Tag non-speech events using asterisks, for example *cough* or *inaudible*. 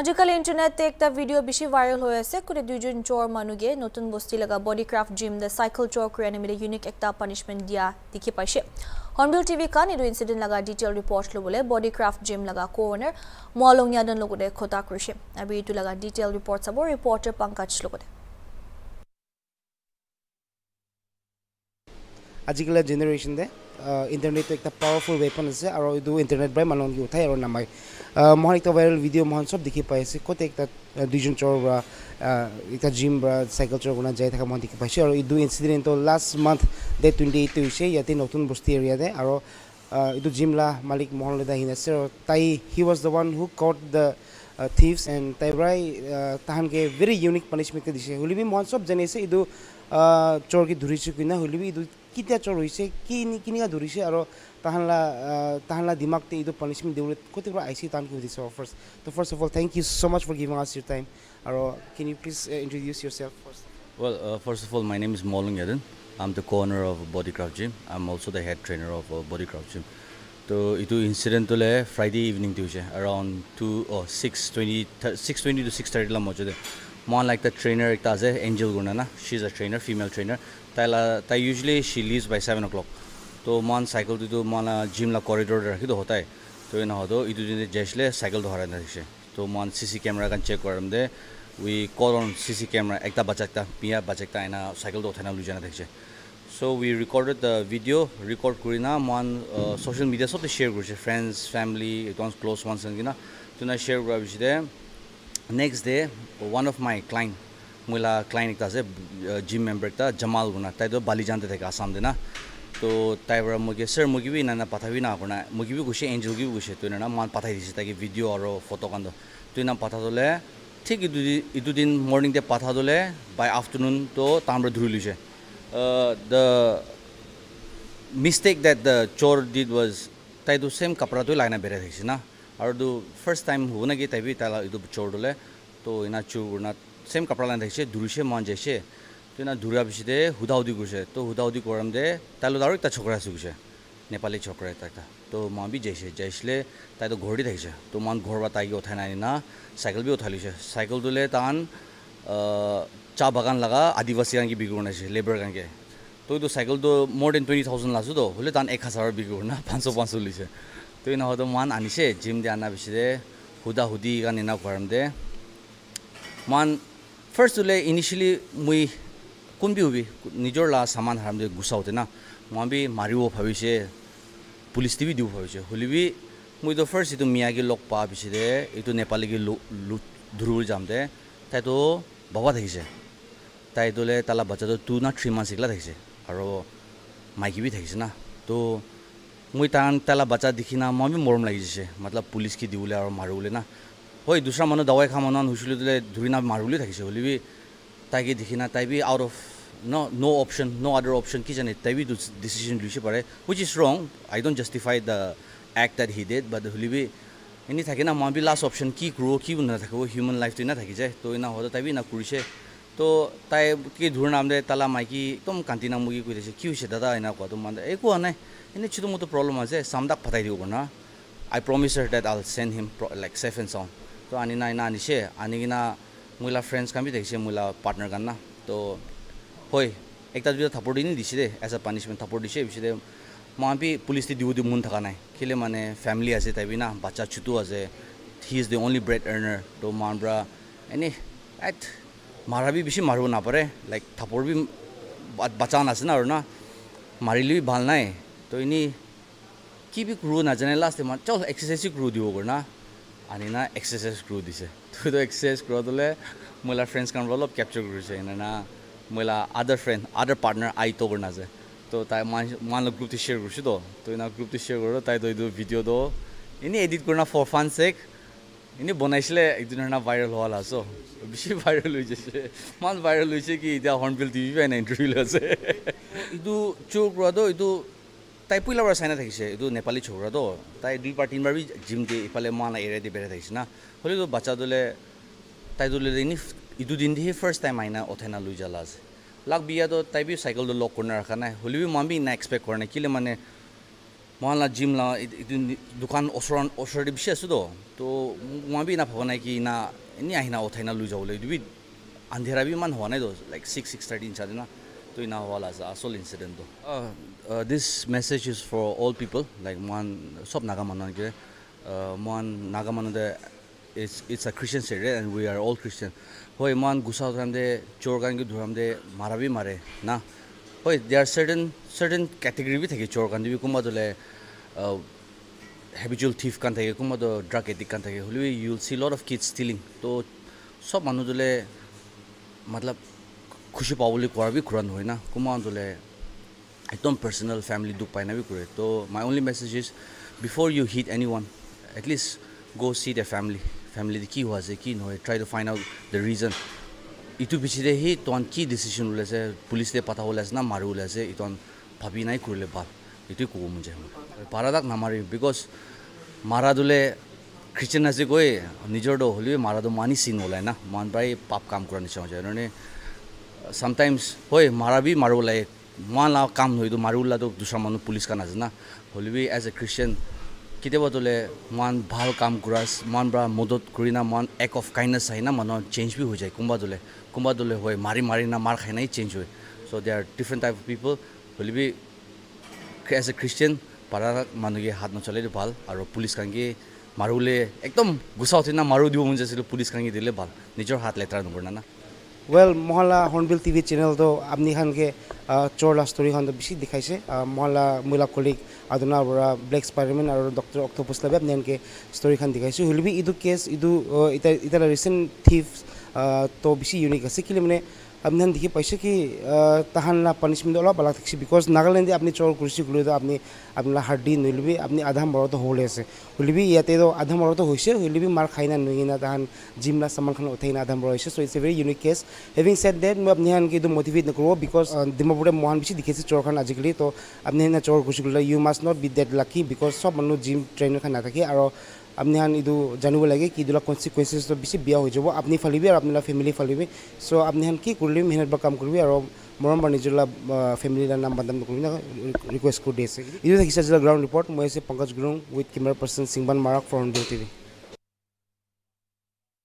আজিকালি ইণ্টাৰনেটে একটা ভিডিঅ' বেছি ভাইৰেল হৈ আছে। কোনে দুইজন চোৰ মানুহে নতুন বস্তি লগা বডি ক্ৰাফ্ট জিম দে চাইকেল চোৰ কৰি আনি মেলি ইউনিক একটা পানিছমেণ্ট দিয়া দেখি পাইছে। হৰ্ণবিল টিভি কান এইটো ইনচিডেণ্ট লগা ডিটেইল ৰিপৰ্ট ল'বলৈ বডি ক্ৰাফ্ট জিম লগা কোৱনাৰ মলং য়াদন লগতে খোটা কৰিছে। আৰু এইটো লগা detail report sub reporter Pankaj লগতে। আজিকালি জেনেৰেশ্যন দে ইণ্টাৰনেটটো একটা পাৱাৰফুল ৱেপন আছে আৰু এইটো ইণ্টাৰনেট পৰাই মানুহক উঠাই আৰু নামাই। মই একটা ভাইৰেল ভিডিঅ' মই চব দেখি পাই আছে। ক'ত একটা দুইজন চোৰ বা এটা জিম বা চাইকেল চোৰ বনাই যাই থকা মই দেখি পাইছোঁ আৰু এইটো ইনচিডেণ্টটো last month day twenty eight হৈছে ইয়াতে নতুন বস্তি এৰিয়াতে আৰু এইটো জিম লা মালিক মোহনলৈ আহি আছে। আৰু তাই he was the one who caught the thieves and তাই পৰাই তাহানকে ভেৰি ইউনিক পানিছমেণ্ট দিছে। হ'লেবি মই চব জানি আছে এইটো চোৰকে ধৰিছোঁ কিনা হ'লেবি এইটো কেতিয়া চোৰ হৈছে কি কেনেকুৱা ধৰিছে আৰু তাহানলা তাহানলা দিমাগতে এইটো পানিছমেণ্ট দিবলৈ ক'তে পৰা আহিছে তাহানকে সুধিছোঁ first to first of all thank you so' much for giving us your time আৰু can you please introduce yourself first well first of all my name is Malong Yeden I am the co-owner of body craft gym I am also' the head trainer of body craft gym ত' এইটো ইঞ্চিডেণ্টটোলৈ Friday ইভিনিংটো হৈছে around two o' six twenty six twenty two six থাৰ্টিলৈ মই যদি মই like the trainer এটা আছে Angel গুণা না she is a trainer female trainer তাই ताई usually she leaves by seven o'clock तो मन सायकल তো মানে जिमला कॉरिडोर राखी तो होता है तो ये ना हो तो इतू जैसले साइकिल तो हरा था तो मन सीसी कैमरा का चेक कर we call on CC camera একটা বাচ্চা একটা পিয়া বাচ্চা একটা আইনা সাইকেল তো উঠাই না লুজানা দেখছে। So we recorded the video record করি না, মান সোশ্যাল মিডিয়া সবতে শেয়ার করছে ফ্রেন্ডস ফ্যামিলি একদম ক্লোজ ওয়ান কিনা। না তো না শেয়ার করার পিছিয়ে the next day one of my client মহিলা ক্লাইণ্ট আছে জিম মেম্বাৰ এটা জমাল গুণা তাইতো বালি জানতে থাকে আছাম দিনা তো তাইৰ পৰা মই কি ছাৰ মই কিবি ইনানা পাঠাবি না আপোনাৰ মই কিবি গৈছে এন জি অ' কিবি গৈছে তই না মান পাঠাই দিছে তাকে ভিডিঅ' আৰু ফটো কাণ্ড তই নাম পাঠা দলে ঠিক ইটো ইটো দিন মৰ্ণিংতে পাঠা দলে বাই আফটাৰনুন তো তাৰ পৰা ধৰি লৈছে দ্য মিষ্টেক ডেট দ্য চ'ৰ ডিড ৱাজ তাইতো চেম কাপোৰাটোৱে লাইনা বেৰাই থাকিছে না আৰু ফাৰ্ষ্ট টাইম হ'ব নেকি তাইবি তাই এইটো চ'ৰ দলে তো ইনা চুৰ গুণাত ছেম কাপোৰা লাইন থাকিছে ধৰিছে মন যাইছে তো না ধৰাৰ পিছতে হুদাহুদি কৰিছে তো হুদাহুদি কৰাম দে তাইলৈ আৰু এটা চকৰা আছে গৈছে নেপালী চকৰা এটা এটা তো মই বি যাইছে যাইছিলে তাইতো ঘৰ দি থাকিছে তো মান ঘৰ বা তাইকে উঠাই নাই না চাইকেল বি উঠাই লৈছে চাইকেল তোলে তাহান চাহ বাগান লগা আদিবাসী কানকে বিক্ৰী বনাইছে লেবাৰ কানকে তো এইটো চাইকেলটো মোৰ দেন টুৱেণ্টি থাউজেণ্ড লাছো তো হ'লে তাহান এক হাজাৰৰ বিক্ৰী কৰা না পাঁচশ পাঁচশ লৈছে তো এই নহয়তো মান আনিছে জিম দে আনাৰ পিছতে সুধা সুধি কাৰণে এনে কৰাম দে ফাৰ্ষ্ট হ'লে ইনিচিয়েলি মই কোন বি হবি নিজৰ লা চামান হাৰাম দে গুচাওঁতে না মই বি মাৰিব ভাবিছে পুলিচ টিভি দিব ভাবিছে হ'লে বি মইতো ফাৰ্ষ্ট এইটো মিয়াকে লগ পোৱা পিছতে এইটো নেপালীকে ধৰিবলৈ যাম দে তাইতো বাবা থাকিছে তাই তোলে তালা বাচ্চাটো টু না থ্ৰী মান্থছ এইগিলা থাকিছে আৰু মাইকী বি থাকিছে না তো মই তাৰ তালা বাচ্চা দেখি না মই বি মৰম লাগিছে মতলব পুলিচকে দিবলৈ আৰু মাৰিবলৈ না হয় দুচৰা মানুহ দাৱাই খোৱা মানুহ হৈছিলোঁ তোলে ধৰি না মাৰিবলৈ থাকিছে হ'লে বি তাইকে দেখি না তাই be out of no no option no other option কি জানে তাই বি ডিচিশ্যন লৈছে পাৰে which is wrong I don't justify the act that he did but হ'লে বি এনেই থাকে না মই বি লাষ্ট অপশ্যন কি কৰোঁ কি নাথাকিব হিউমেন লাইফটো না থাকি যায় তো এনা হওঁতে তাই বি না কৰিছে তো তাই কি ধুৰ নাম দে তালা মাইকী একদম কান্তি নাম মুগি কৈ দিছে কি হৈছে দাদা এনে কোৱাটো মানে একো নাই এনেই ছোটো মোটো প্ৰব্লেম আছে চামদাক ফাটাই দিব না I promise that I'll send him like safe and sound তো আনি না এনা আনিছে আনি কিনা মহিলা ফ্ৰেণ্ডছ কান বি দেখিছে মহিলা পাৰ্টনাৰ কান না তো হয় একটা দুটা থাপৰ দি দিছে দে এজ এ পানিছমেণ্ট থাপৰ দিছে পিছতে মই বি পুলিচ দি দিব দিব মন থকা নাই কেলে মানে ফেমিলি আছে তাই না বাচ্চা চুটো আছে he is the only bread earner তো মান পৰা এনেই এট মাৰা বি বেছি মাৰিব নাপাৰে লাইক থাপৰ বি বাচ্চা নাছে না আৰু না মাৰিলে বি ভাল নাই তো এনেই কি বি ক্ৰু নাজানে লাষ্ট মানে চল এক্সাৰচাইজো ক্ৰু দিব কৰ না আনি না এক্সাৰচাইজ ক্ৰু দিছে। *laughs* তো এক্সাৰচাইজ ক্ৰু দিলে মহিলা ফ্ৰেণ্ডছ কাৰণ অলপ কেপচাৰ কৰিছে। না মহিলা আদাৰ ফ্ৰেণ্ড আদাৰ পাৰ্টনাৰ আই তো কৰি নাযায়। তো তাই মান মানলো গ্ৰুপটো শ্বেয়াৰ কৰিছোঁ তো। তো এনে গ্ৰুপটো শ্বেয়াৰ কৰোঁ তাই তো এইটো ভিডিঅ'টো এনেই এডিট কৰি না ফৰ ফান চেক এনেই বনাইছিলে একদিন না ভাইৰেল হোৱা লাছ বেছি ভাইৰেল হৈ গৈছে। মান ভাইৰেল হৈছে কি এতিয়া হৰ্ণবিল টিভি পাই নাই ইণ্টাৰভিউ লৈ আছে। এইটো চোৰ কৰাটো এইটো তাই পইলাৰ পৰা চাইনা থাকিছে এইটো নেপালী চকৰাটো তাই দুইবাৰ তিনিবাৰ জিম দিয়ে ইফালে মান এৰিয়া দি বেৰাই থাকিছে না হ'লেও বাচ্চা দলে তাই দলে এনেই ইটো দিন দিহে ফাৰ্ষ্ট টাইম আইনা অথেনা লৈ যালা আছে লাগ বিয়াতো তাই বি চাইকেলটো লক কৰি ৰখা নাই মই বি না এক্সপেক্ট কৰা নাই কেলে মানে মহান লা জিম লা এইটো দোকান ওচৰ ওচৰতে বেছি আছোঁ তো তো মই বি না ভবা নাই কি না এনেই আহি না উঠাই না লৈ যাবলৈ এইটো বি আন্ধেৰা বি ইমান হোৱা নাই তো লাইক ছিক্স ছিক্স থাৰ্টি ইঞ্চাৰ না তো ইনা হোৱা লাজ আচল ইনচিডেণ্টটো this message is for all people like মহান চব নাগা মানুহকে মহান Naga মানুহতে it's it's a Christian state and we are all Christian হয় মহান গুচা ধৰামদে চোৰ কাৰণে ধৰামদে মাৰা বি মাৰে না হয় they are certain certain category be থাকে চোৰ কাৰণে বি কোনোবা দলে হেবিচুৱেল থিফ কান থাকে কোনোবাটো ড্ৰাগ এডিক কান থাকে হ'লেও you'll see lot of kids stealing তো চব মানুহ দলে মতলব খুচি পাওঁ বুলি কোৱাৰ বি ঘূৰা নহয় না কোনোবা দলে একদম পাৰ্চনেল ফেমিলি দুখ পাই না বি কৰে তো my only message is before you hit any one at least go' see the family family কি হোৱা আছে কি নহয় try to find out the reason ইটো পিছতে সি তোহান কি ডিচিশ্যন ওলাইছে পুলিচে পাতা ওলাইছে না মাৰি ওলাইছে ইটোহান ভাবি নাই কৰিলে ভাল এইটোৱে ক'ব মন যায় মোক পাৰাদাক নামাৰি বিকজ মাৰাদুলে খ্ৰীষ্টিয়ান আছে কৈ নিজৰটো হ'লেও মাৰাটো মানি চিন ওলায় না মান প্ৰায় পাপ কাম কৰা নিচিনা হৈ যায় মানে চামটাইমছ হয় মাৰা বি মাৰিব লাগে মান লা কাম নহয় এইটো মাৰি ওলাটো দুচৰা মানুহ পুলিচ কাণ আছে না হ'লেও এজ এ খ্ৰীষ্টিয়ান কেতিয়াবা তোলে মান ভাল কাম কৰা মান পৰা মদত কৰি না মান এক অফ কাইণ্ডনেছ আহি না মানুহৰ চেঞ্জ বি হৈ যায় কোনোবা দলে কোনোবা দলে হয় মাৰি মাৰি না মাৰ খাই নাই চেঞ্জ হয় so' they are different type of people হ'লেও এজ এ খ্ৰীষ্টিয়ান পাৰা মানুহকে হাত নচলাইটো ভাল আৰু পুলিচ কাংকি মাৰোলে একদম গুচা উঠি না মাৰো দিব মন যাইছিলোঁ পুলিচ কাংকি দিলে ভাল নিজৰ হাত লেতেৰা নকৰে না ৱেল মহলা হৰ্ণবিল টিভি চেনেলটো আপুনি খানকে চোৰ লা ষ্টৰিখনটো বেছি দেখাইছে মহলা মহিলা কলিগ আদনা বৰা ব্লেক স্পাইডাৰমেন আৰু ডক্টৰ অক্টোপছ লাবে আপুনি এনেকৈ ষ্টৰিখন দেখাইছোঁ হ'লে বি এইটো কেছ এইটো এতিয়া এতিয়া ৰিচেণ্ট থিফ তো বেছি ইউনিক আছে কেলৈ মানে আপুনি দেখি পাইছে কি তাহান লা পানিছমেণ্ট অলপ আলাগ থাকিছে বিকজ নাগালেণ্ডে আপুনি চোৰ কৰিছে গ'লে আপুনি আপোনাৰ হাৰ্ডি নলিবি আপুনি আধা মৰতো হ'বলৈ আছে হ'লেবি ইয়াতেতো আধা মৰতো হৈছে হ'লেবি মাৰ খাই না নুই না তাহান জিমলা চামানখন উঠাই না আধা মৰ হৈছে so' it's a very unique case having said that মই আপুনি সেনেকৈ এইটো মটিভেট নকৰোঁ বিকজ ডিমাপুৰে মহান বেছি দেখিছে চোৰখন আজিকালি তো আপুনি সেনে চোৰ কৰিছে গ'লে you must not be that lucky because চব মানুহ জিম ট্ৰেইনাৰ খান নাথাকে আৰু আপুনি হান এইটো জানিব লাগে কি এইবিলাক কনচিকুৱেঞ্চেছটো বেছি বেয়া হৈ যাব আপুনি ফালিবি আৰু আপোনাৰ ফেমিলি ফালিবি চ' আপুনি হান কি কৰিবি মেহনত বা কাম কৰিবি আৰু মৰম বা নিজৰ ফেমিলিৰ নাম বাদাম নকৰিবি ৰিকুৱেষ্ট কৰি দি আছে এইটো দেখিছে আজিৰ গ্ৰাউণ্ড ৰিপৰ্ট মই আছে Pankaj Gurung with camera person Singban Marak from due TV